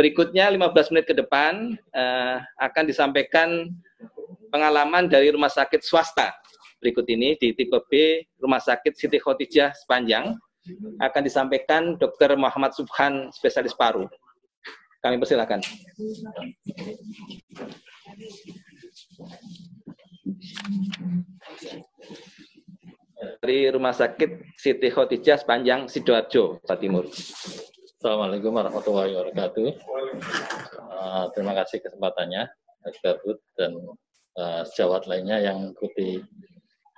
Berikutnya 15 menit ke depan uh, akan disampaikan pengalaman dari rumah sakit swasta. Berikut ini di tipe B Rumah Sakit Siti Khotijah Sepanjang akan disampaikan Dr. Muhammad Subhan, spesialis paru. Kami persilakan. Dari Rumah Sakit Siti Khotijah Sepanjang Sidoarjo, Jawa Timur. Assalamualaikum warahmatullahi wabarakatuh. Uh, terima kasih kesempatannya, Dr. Bud dan uh, sejawat lainnya yang mengikuti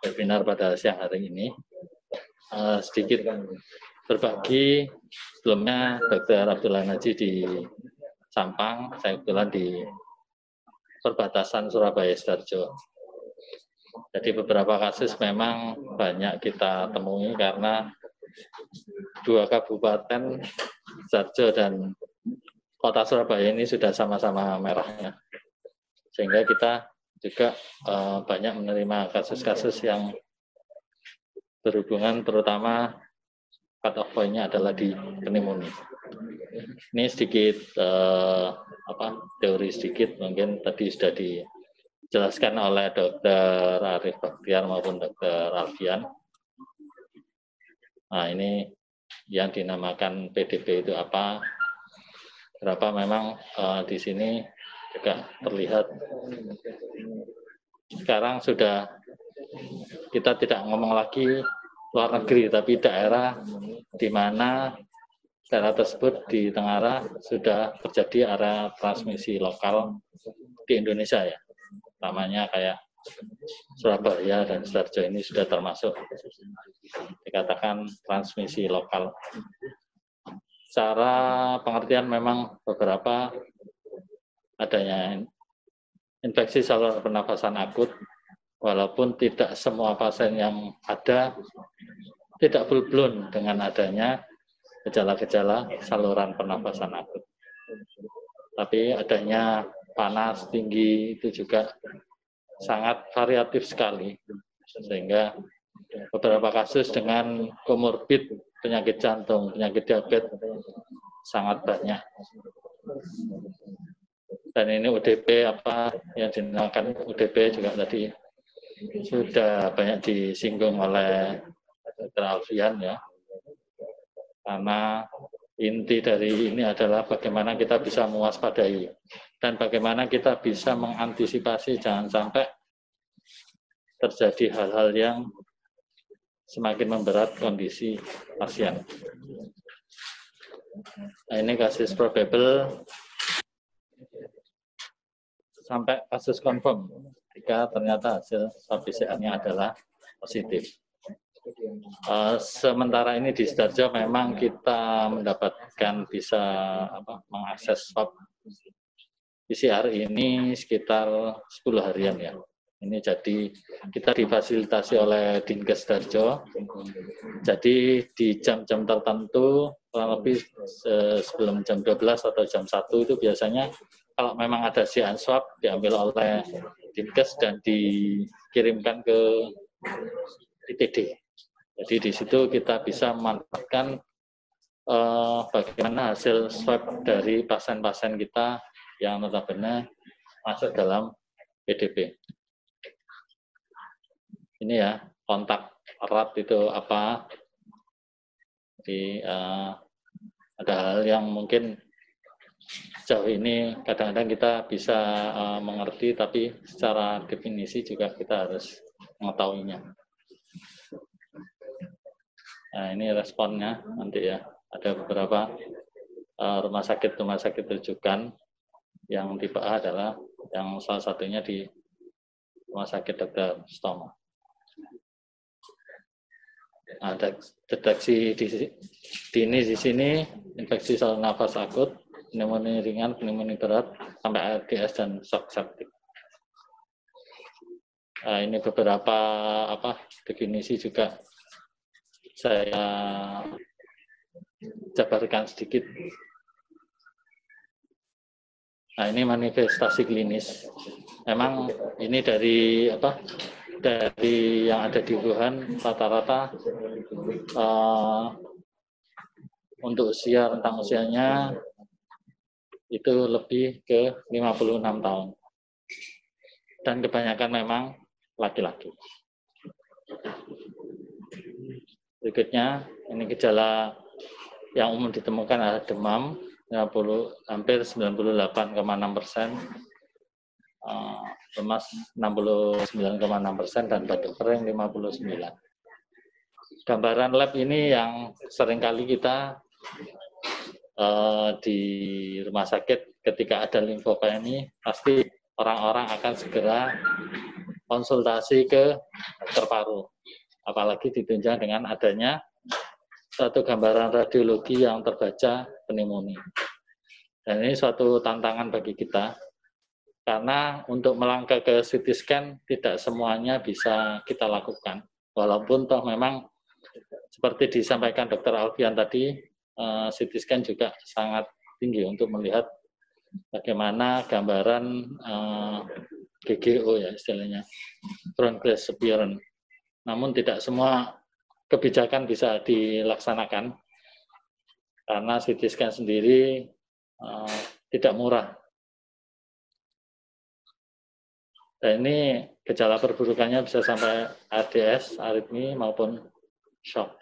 webinar pada siang hari ini. Uh, sedikit berbagi, sebelumnya Dr. Abdullah Naji di Sampang, saya kebetulan di perbatasan Surabaya Sidoarjo. Jadi beberapa kasus memang banyak kita temui karena dua kabupaten Sarjo dan kota Surabaya ini sudah sama-sama merahnya. Sehingga kita juga uh, banyak menerima kasus-kasus yang berhubungan terutama cut off point-nya adalah di pneumonia. Ini sedikit uh, apa teori sedikit mungkin tadi sudah dijelaskan oleh Dr. Arif Baktiar maupun Dr. Alfian Nah, ini yang dinamakan PDB itu apa? Berapa memang uh, di sini juga terlihat sekarang sudah kita tidak ngomong lagi luar negeri, tapi daerah di mana daerah tersebut di Tenggara sudah terjadi area transmisi lokal di Indonesia ya. Namanya kayak Surabaya dan Sidoarjo ini sudah termasuk dikatakan transmisi lokal. Cara pengertian memang beberapa adanya infeksi saluran pernafasan akut, walaupun tidak semua pasien yang ada tidak full dengan adanya gejala-gejala saluran pernafasan akut. Tapi adanya panas tinggi itu juga sangat variatif sekali sehingga beberapa kasus dengan komorbid penyakit jantung, penyakit diabetes sangat banyak. Dan ini UDP apa yang dinamakan UDP juga tadi sudah banyak disinggung oleh Dr. Alfian ya. Karena inti dari ini adalah bagaimana kita bisa mewaspadai dan bagaimana kita bisa mengantisipasi jangan sampai terjadi hal-hal yang semakin memberat kondisi pasien. Nah, ini kasus probable sampai kasus confirm jika ternyata hasil PCR-nya adalah positif. Uh, sementara ini di Sidoarjo memang kita mendapatkan bisa apa, mengakses swab PCR ini sekitar 10 harian ya. Ini jadi kita difasilitasi oleh Dinkes Darjo. Jadi di jam-jam tertentu, kurang lebih sebelum jam 12 atau jam 1 itu biasanya kalau memang ada si swab diambil oleh Dinkes dan dikirimkan ke ITD. Jadi di situ kita bisa memanfaatkan eh, bagaimana hasil swab dari pasien-pasien kita yang notabene masuk dalam PDP. Ini ya, kontak erat itu apa. Jadi uh, ada hal yang mungkin sejauh ini kadang-kadang kita bisa uh, mengerti, tapi secara definisi juga kita harus mengetahuinya. Nah, ini responnya nanti ya. Ada beberapa uh, rumah sakit rumah sakit rujukan yang tipe A adalah yang salah satunya di Rumah Sakit Dr. Stoma. Nah, deteksi di, dini di sini infeksi saluran nafas akut, pneumonia ringan, pneumonia berat, sampai ARDS dan shock septic. Nah, ini beberapa apa definisi juga saya jabarkan sedikit Nah, ini manifestasi klinis. Memang ini dari apa? Dari yang ada di Wuhan rata-rata uh, untuk usia rentang usianya itu lebih ke 56 tahun. Dan kebanyakan memang laki-laki. Berikutnya, ini gejala yang umum ditemukan adalah demam, 50, hampir 98,6 persen, uh, lemas 69,6 persen, dan batuk kering 59. Gambaran lab ini yang sering kali kita uh, di rumah sakit ketika ada limfopenia pasti orang-orang akan segera konsultasi ke dokter. Apalagi ditunjang dengan adanya satu gambaran radiologi yang terbaca pneumonia. Dan ini suatu tantangan bagi kita, karena untuk melangkah ke CT scan tidak semuanya bisa kita lakukan. Walaupun toh memang seperti disampaikan dokter Alfian tadi, eh, CT scan juga sangat tinggi untuk melihat bagaimana gambaran eh, GGO ya istilahnya, glass appearance. Namun tidak semua kebijakan bisa dilaksanakan karena CT scan sendiri uh, tidak murah. Dan ini gejala perburukannya bisa sampai ADS, aritmi maupun shock.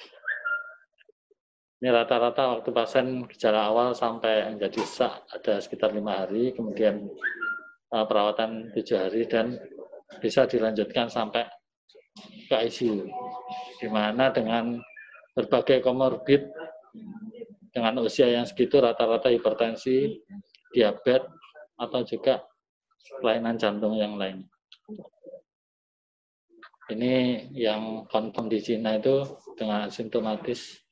Ini rata-rata waktu pasien gejala awal sampai menjadi sak ada sekitar lima hari, kemudian uh, perawatan tujuh hari dan bisa dilanjutkan sampai ke ICU, di mana dengan berbagai komorbid dengan usia yang segitu rata-rata hipertensi, diabetes, atau juga kelainan jantung yang lain. Ini yang confirm di Cina itu dengan simptomatis.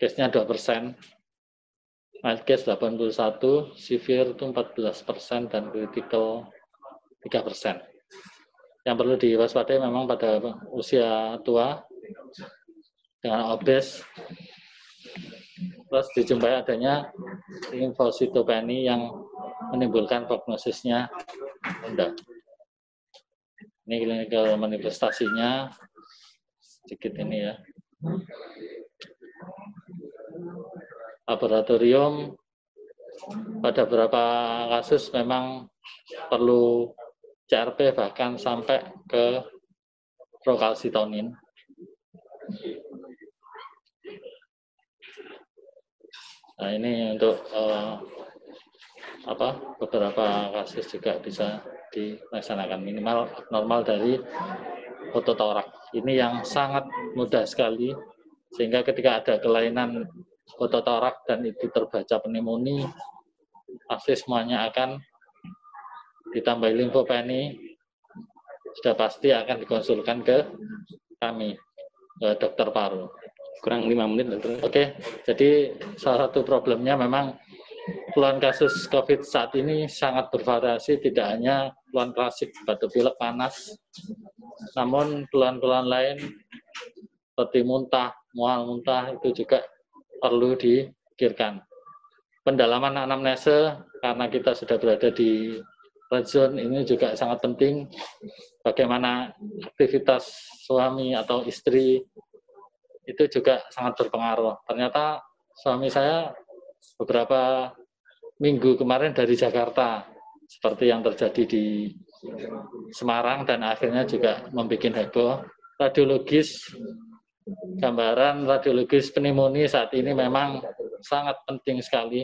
Case-nya 2 persen, mild case 81, severe itu 14 persen, dan critical 3 persen. Yang perlu diwaspadai memang pada usia tua, dengan obes, terus dijumpai adanya limfositopeni yang menimbulkan prognosisnya rendah. Ini klinikal manifestasinya sedikit ini ya laboratorium pada beberapa kasus memang perlu CRP bahkan sampai ke prokalsitonin. Nah ini untuk uh, apa beberapa kasus juga bisa dilaksanakan minimal normal dari fototorak. Ini yang sangat mudah sekali sehingga ketika ada kelainan ototorak dan itu terbaca pneumonia, pasti semuanya akan ditambah limfopeni, sudah pasti akan dikonsulkan ke kami, ke dokter paru. Kurang lima menit, dokter. Oke, jadi salah satu problemnya memang keluhan kasus COVID saat ini sangat bervariasi, tidak hanya keluhan klasik batuk pilek panas, namun keluhan-keluhan lain seperti muntah, mual muntah itu juga perlu dipikirkan. Pendalaman anamnese karena kita sudah berada di zone ini juga sangat penting. Bagaimana aktivitas suami atau istri itu juga sangat berpengaruh. Ternyata suami saya beberapa minggu kemarin dari Jakarta, seperti yang terjadi di Semarang dan akhirnya juga membuat heboh. Radiologis gambaran radiologis pneumonia saat ini memang sangat penting sekali.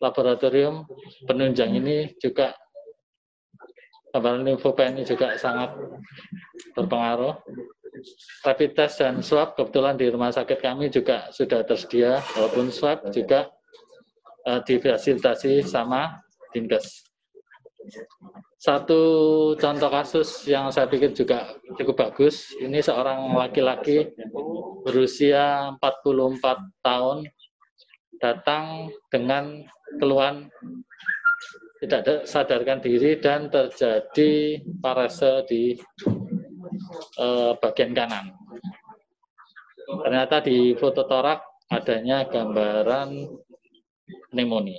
Laboratorium penunjang ini juga gambaran limfopenia juga sangat berpengaruh. Rapid test dan swab kebetulan di rumah sakit kami juga sudah tersedia, walaupun swab juga uh, difasilitasi sama Dinkes. Satu contoh kasus yang saya pikir juga cukup bagus, ini seorang laki-laki berusia 44 tahun datang dengan keluhan tidak sadarkan diri dan terjadi parase di eh, bagian kanan. Ternyata di foto torak adanya gambaran pneumonia.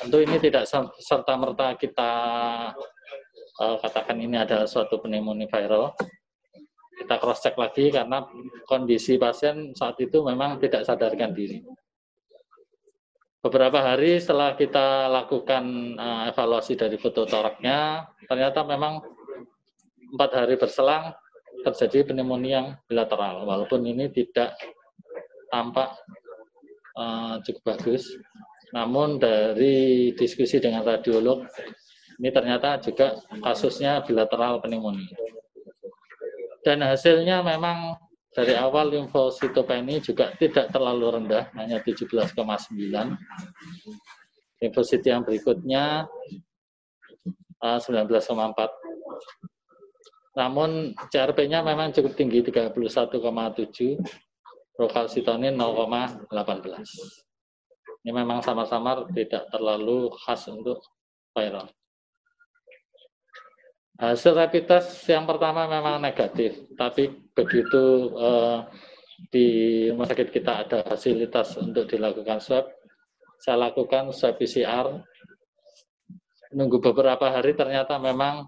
Tentu ini tidak serta-merta kita uh, katakan ini adalah suatu pneumonia viral. Kita cross check lagi karena kondisi pasien saat itu memang tidak sadarkan diri. Beberapa hari setelah kita lakukan uh, evaluasi dari foto toraknya, ternyata memang empat hari berselang terjadi pneumonia yang bilateral, walaupun ini tidak tampak uh, cukup bagus. Namun dari diskusi dengan radiolog, ini ternyata juga kasusnya bilateral pneumonia. Dan hasilnya memang dari awal limfositopenia juga tidak terlalu rendah, hanya 17,9. Limfosit yang berikutnya 19,4. Eh, Namun CRP-nya memang cukup tinggi, 31,7. Prokalsitonin 0,18. Ini memang sama-sama tidak terlalu khas untuk viral. Hasil rapid test yang pertama memang negatif, tapi begitu eh, di rumah sakit kita ada fasilitas untuk dilakukan swab, saya lakukan swab PCR, nunggu beberapa hari ternyata memang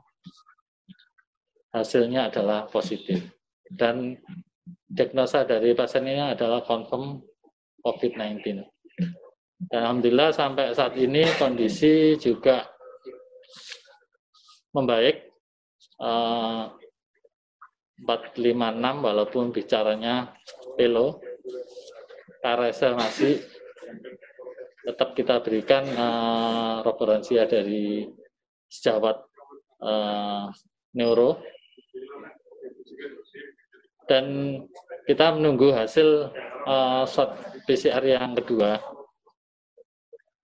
hasilnya adalah positif. Dan diagnosa dari pasien ini adalah confirm COVID-19. Dan Alhamdulillah sampai saat ini kondisi juga membaik 456 walaupun bicaranya pelo. Karesa masih tetap kita berikan uh, referensia dari sejawat uh, neuro. Dan kita menunggu hasil uh, shot PCR yang kedua.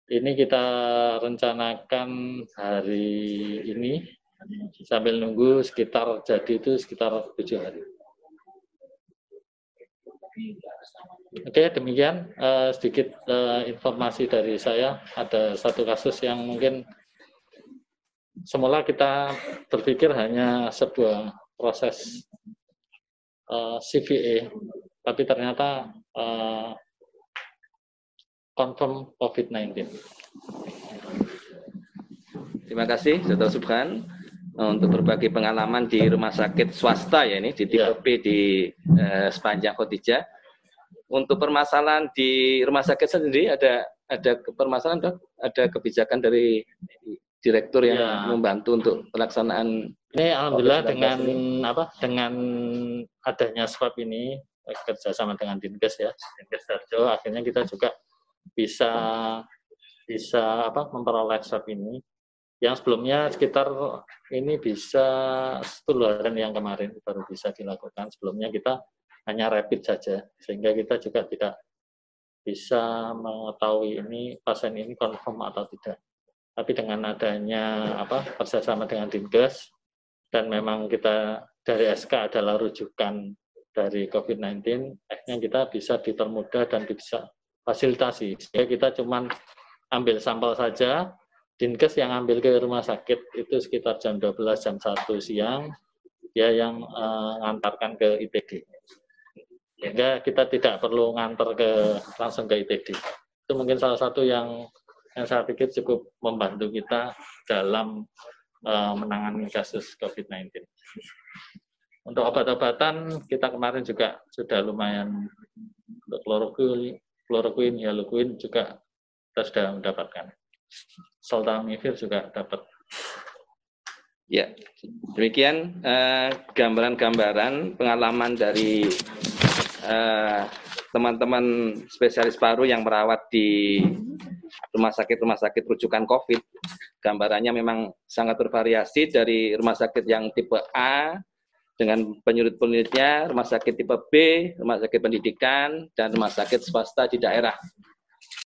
Ini kita rencanakan hari ini sambil nunggu sekitar jadi itu sekitar tujuh hari. Oke, demikian uh, sedikit uh, informasi dari saya. Ada satu kasus yang mungkin semula kita berpikir hanya sebuah proses uh, eh, CVA, tapi ternyata uh, confirm COVID-19. Terima kasih, Dr. Subhan. Eh, untuk berbagi pengalaman di rumah sakit swasta ya ini di tipe ya. B di eh, sepanjang Khotijah. Untuk permasalahan di rumah sakit sendiri ada ada permasalahan dok, ada kebijakan dari direktur yang ya. membantu untuk pelaksanaan. Ini alhamdulillah dengan ini. apa dengan adanya swab ini kerjasama dengan Dinkes ya, Dinkes Darjo, akhirnya kita juga bisa bisa apa memperoleh swab ini yang sebelumnya sekitar ini bisa setularan yang kemarin baru bisa dilakukan. Sebelumnya kita hanya rapid saja, sehingga kita juga tidak bisa mengetahui ini pasien ini confirm atau tidak. Tapi dengan adanya apa kerjasama dengan Dinkes dan memang kita dari SK adalah rujukan dari COVID-19, akhirnya kita bisa dipermudah dan bisa fasilitasi. Sehingga kita cuma ambil sampel saja, Dinkes yang ambil ke rumah sakit itu sekitar jam 12 jam 1 siang dia yang uh, ngantarkan ke ITD sehingga kita tidak perlu ngantar ke langsung ke ITD itu mungkin salah satu yang yang saya pikir cukup membantu kita dalam uh, menangani kasus COVID-19 untuk obat-obatan kita kemarin juga sudah lumayan untuk kloroquine, hialoquine juga kita sudah mendapatkan. Soltamivir juga dapat. Ya, demikian eh, gambaran-gambaran uh, pengalaman dari eh, teman-teman uh, spesialis paru yang merawat di rumah sakit-rumah sakit rujukan COVID. Gambarannya memang sangat bervariasi dari rumah sakit yang tipe A dengan penyulit-penyulitnya, rumah sakit tipe B, rumah sakit pendidikan, dan rumah sakit swasta di daerah.